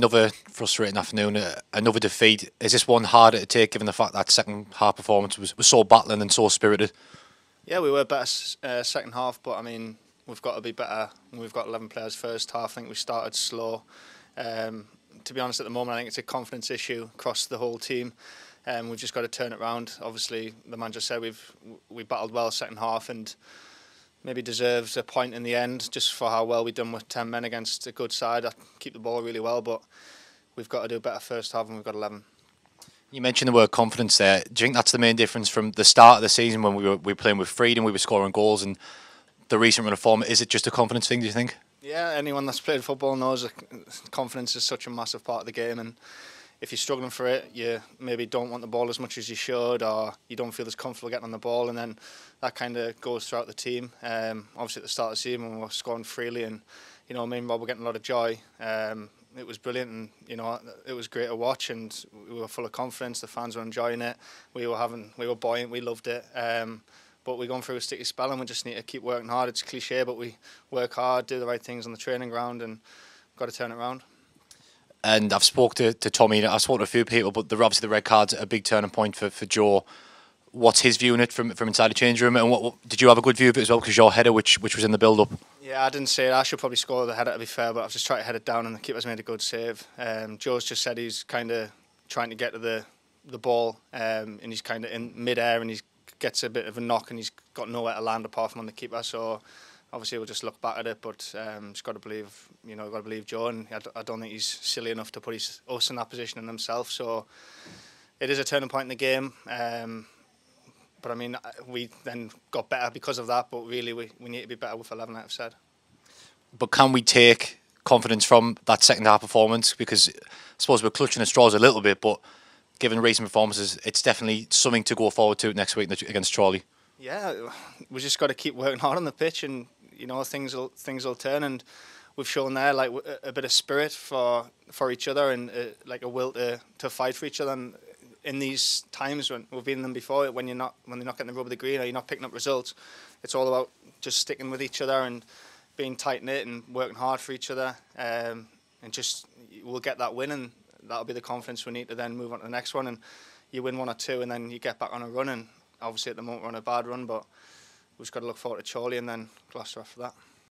another frustrating afternoon, uh, another defeat. Is this one harder to take given the fact that second half performance was, was so battling and so spirited? Yeah, we were better uh, second half, but I mean, we've got to be better. We've got 11 players first half. I think we started slow. Um, to be honest, at the moment, I think it's a confidence issue across the whole team. Um, we've just got to turn it around. Obviously, the manager said we've we battled well second half and maybe deserves a point in the end just for how well we've done with 10 men against a good side. I keep the ball really well, but we've got to do a better first half and we've got 11. You mentioned the word confidence there. Do you think that's the main difference from the start of the season when we were, we were playing with freedom, we were scoring goals, and the recent run of form? Is it just a confidence thing, do you think? Yeah, anyone that's played football knows that confidence is such a massive part of the game, and if you're struggling for it, you maybe don't want the ball as much as you should, or you don't feel as comfortable getting on the ball, and then that kind of goes throughout the team. Um, obviously, at the start of the season, we were scoring freely, and you know, me and Rob were getting a lot of joy. Um, it was brilliant, and you know, it was great to watch, and we were full of confidence. The fans were enjoying it. We were having, we were buoyant. We loved it. Um, but we're going through a sticky spell and we just need to keep working hard. It's cliche, but we work hard, do the right things on the training ground, and got to turn it around. And I've spoke to, to Tommy, I've spoken to a few people, but the, obviously the red card's a big turning point for, for Joe. What's his view on it from from inside the change room? And what, what did you have a good view of it as well? Because your header, which which was in the build up. Yeah, I didn't see it. I should probably score the header to be fair, but I've just tried to head it down, and the keeper's made a good save. Um, Joe's just said he's kind of trying to get to the the ball, um, and he's kind of in mid air, and he gets a bit of a knock and he's got nowhere to land apart from on the keeper. So obviously we'll just look back at it, but um, just got to believe, you know, got to believe Joe, and I d- I don't think he's silly enough to put his, us in that position in himself. So it is a turning point in the game. Um, but I mean, we then got better because of that. But really, we, we need to be better with 11, like I've said. But can we take confidence from that second half performance? Because I suppose we're clutching at straws a little bit, but given recent performances, it's definitely something to go forward to next week against Chorley. Yeah, we just got to keep working hard on the pitch, and you know things will things will turn, and we've shown there like a, bit of spirit for for each other and uh, like a will to, to fight for each other. And in these times when we've been in them before, when you're not when you're not getting the rub of the green or you're not picking up results, it's all about just sticking with each other and being tight knit and working hard for each other, um, and just we'll get that win and that'll be the confidence we need to then move on to the next one. And you win one or two, and then you get back on a run. And obviously at the moment we're on a bad run, but we've just got to look forward to Chorley and then Gloucester after that.